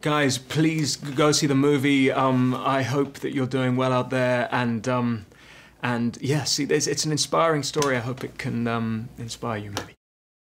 Guys, please go see the movie. Um, I hope that you're doing well out there, and um, and yeah, see, it's, an inspiring story. I hope it can um, inspire you, maybe.